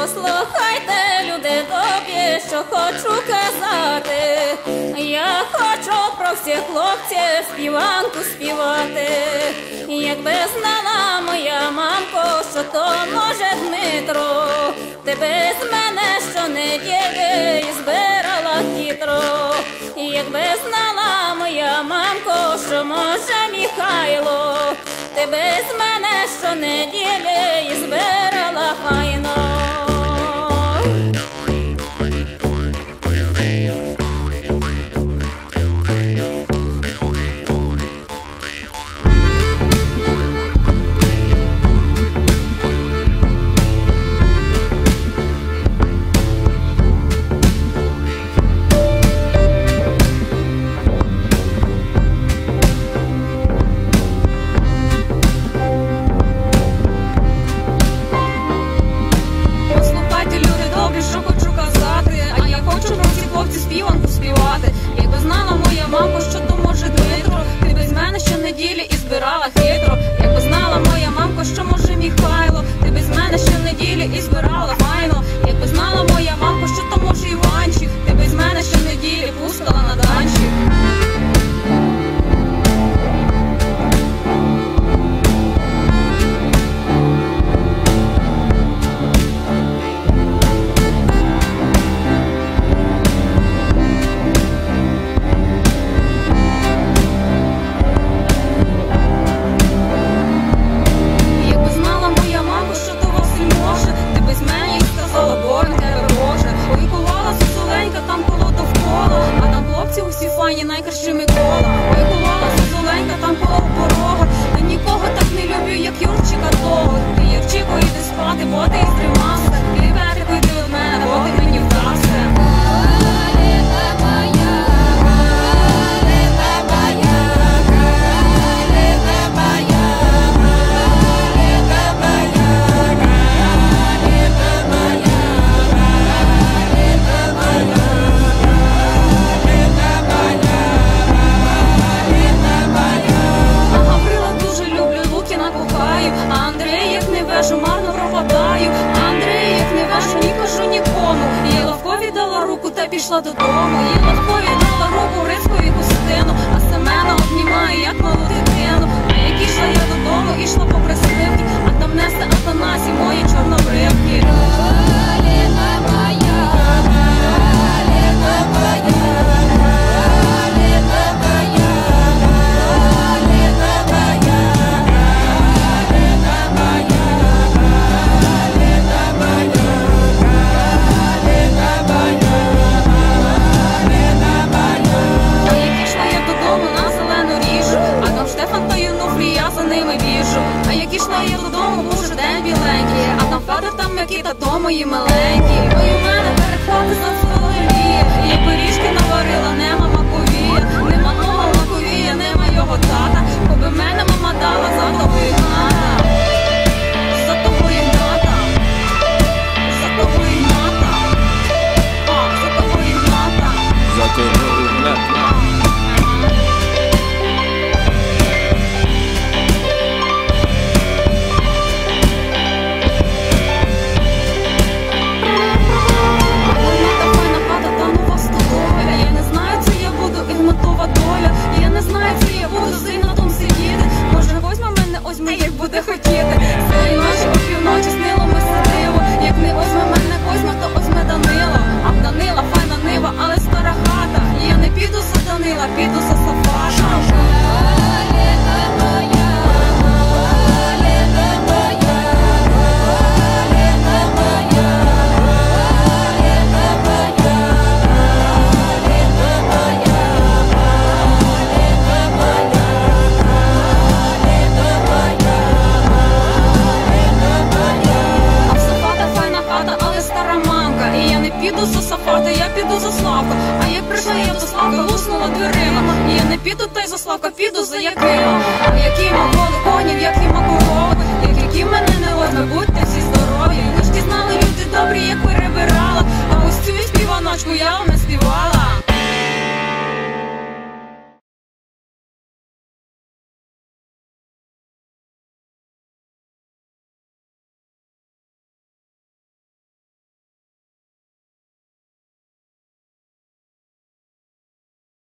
Послухайте, люди тобі, що хочу казати. Я хочу про всіх хлопців співанку співати. Якби знала моя мамко, що то може Дмитро, тебе з мене що не і збирала хитро. Якби знала моя мамко, що може Міхайло, тебе з мене що не щонеділі є найкращими пропадаю, не вежу, марно пропадаю, Андрей, як не вежу, ні кажу нікому. Я ловкові дала руку та пішла додому. Я ловкові дала руку, рицькою кусаю. такі, та то мої маленькі. летіти. Серед ночі у півночі снило ми сидило. Як не возьме мене Козьма, то озьме Данила. А в Данила файна нива, але стара хата. І я не піду за Данила, піду за піду, та й заслав, славка піду за якима. Які маколи конів, які макоголи, як які мене не одна, будьте всі здорові. Лиш ті знали, люди добрі, як перебирали.